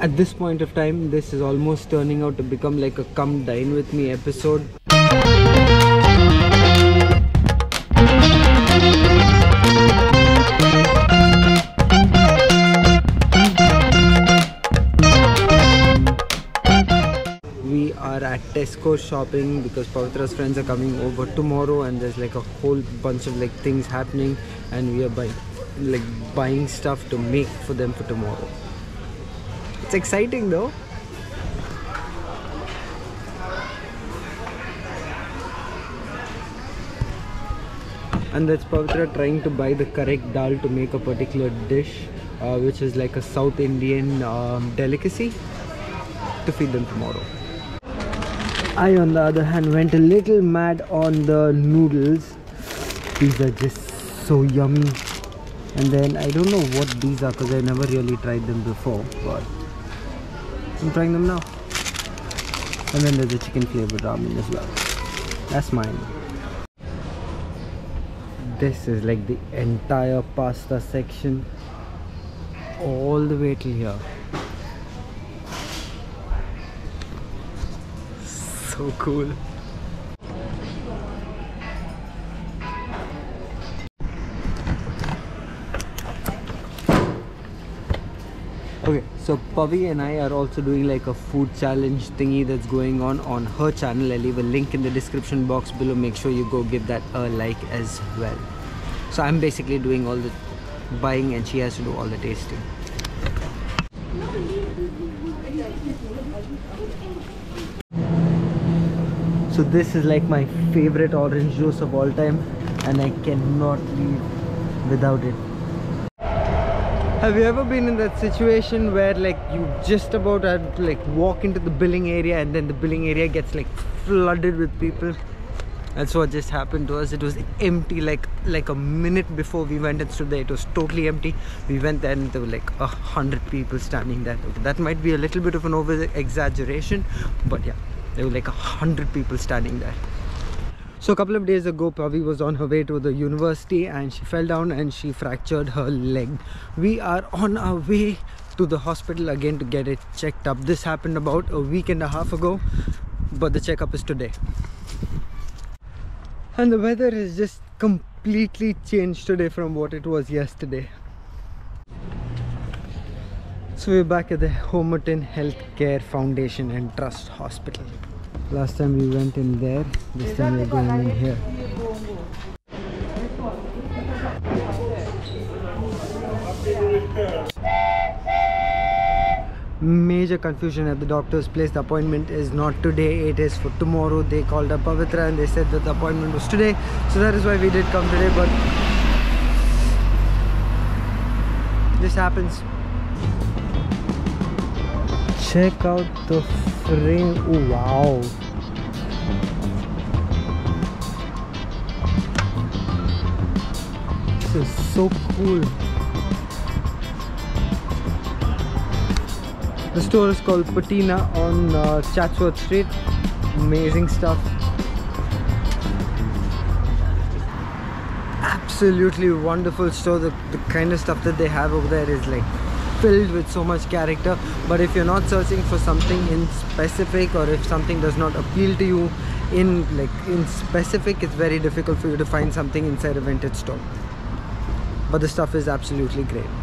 at this point of time this is almost turning out to become like a come dine with me episode we are at Tesco shopping because Pavitra's friends are coming over tomorrow and there's like a whole bunch of like things happening and we are buying like buying stuff to make for them for tomorrow. It's exciting though. And that's Pavitra trying to buy the correct dal to make a particular dish, uh, which is like a South Indian um, delicacy to feed them tomorrow. I, on the other hand, went a little mad on the noodles. These are just so yummy. And then I don't know what these are because I never really tried them before, but I'm trying them now. And then there's a chicken flavored ramen as well. That's mine. This is like the entire pasta section, all the way till here. so cool. So Pavi and I are also doing like a food challenge thingy that's going on on her channel. I'll leave a link in the description box below. Make sure you go give that a like as well. So I'm basically doing all the buying and she has to do all the tasting. So this is like my favorite orange juice of all time and I cannot live without it. Have you ever been in that situation where like you just about had to like walk into the billing area and then the billing area gets like flooded with people? That's what just happened to us. It was empty like like a minute before we went and stood there. It was totally empty. We went there and there were like a hundred people standing there. That might be a little bit of an over exaggeration, but yeah, there were like a hundred people standing there. So a couple of days ago, Pavi was on her way to the university and she fell down and she fractured her leg. We are on our way to the hospital again to get it checked up. This happened about a week and a half ago, but the checkup is today. And the weather is just completely changed today from what it was yesterday. So we're back at the Homerton Healthcare Foundation and Trust Hospital. Last time we went in there, this time we're going in here. Major confusion at the doctor's place. The appointment is not today, it is for tomorrow. They called up Pavitra and they said that the appointment was today. So that is why we did come today, but this happens check out the oh wow this is so cool. The store is called patina on uh, chatsworth street. Amazing stuff. Absolutely wonderful store. The, the kind of stuff that they have over there is like filled with so much character but if you're not searching for something in specific or if something does not appeal to you in like in specific it's very difficult for you to find something inside a vintage store but the stuff is absolutely great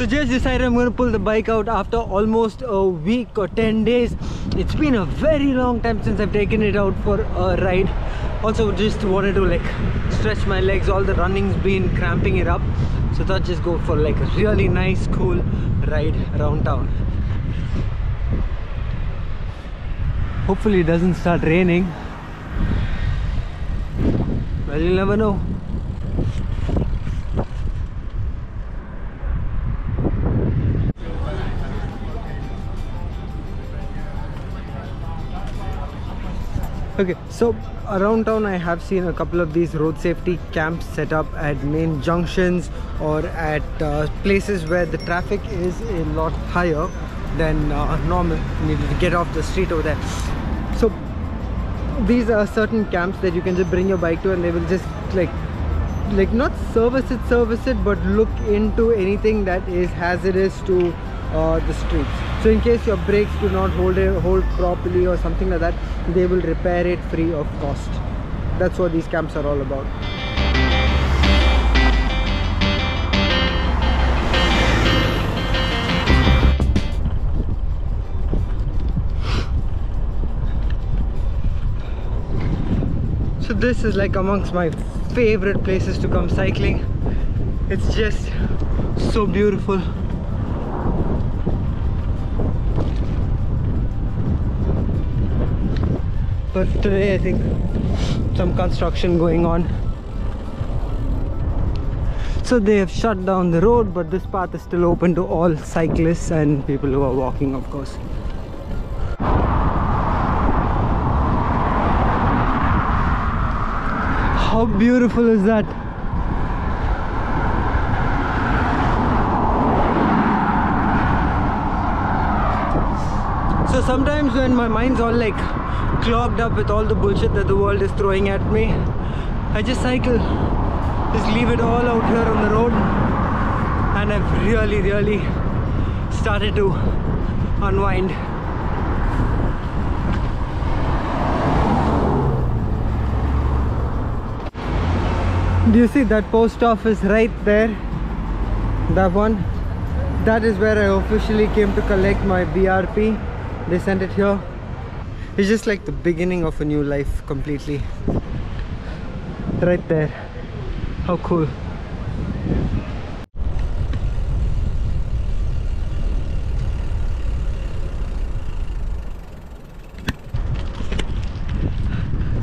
So just decided I'm to pull the bike out after almost a week or 10 days. It's been a very long time since I've taken it out for a ride. Also just wanted to like stretch my legs. All the running's been cramping it up. So thought just go for like a really nice cool ride around town. Hopefully it doesn't start raining. Well, you'll never know. Okay so around town i have seen a couple of these road safety camps set up at main junctions or at uh, places where the traffic is a lot higher than uh, normal. You need to get off the street over there. So these are certain camps that you can just bring your bike to and they will just like like not service it service it but look into anything that is hazardous to uh, the streets so in case your brakes do not hold it, hold properly or something like that they will repair it free of cost. That's what these camps are all about. So this is like amongst my favorite places to come cycling. It's just so beautiful but today I think some construction going on. So they have shut down the road but this path is still open to all cyclists and people who are walking of course. How beautiful is that sometimes when my mind's all like clogged up with all the bullshit that the world is throwing at me I just cycle just leave it all out here on the road. And I've really really started to unwind. Do you see that post office right there? That one? That is where I officially came to collect my BRP they sent it here. It's just like the beginning of a new life completely. Right there. How cool.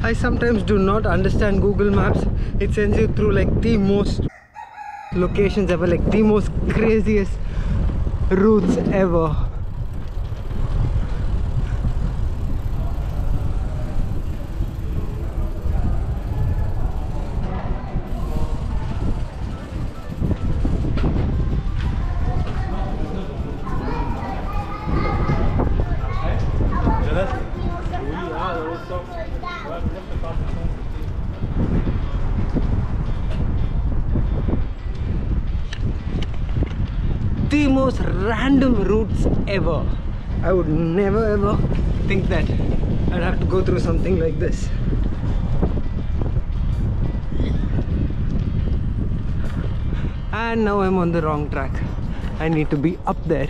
I sometimes do not understand Google Maps. It sends you through like the most locations ever like the most craziest routes ever most random routes ever. I would never ever think that I'd have to go through something like this. And now I'm on the wrong track. I need to be up there.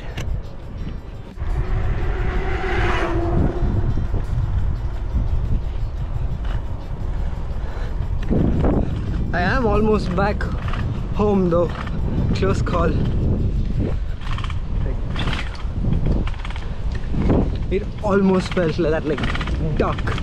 I am almost back home though. Close call it almost felt like that like duck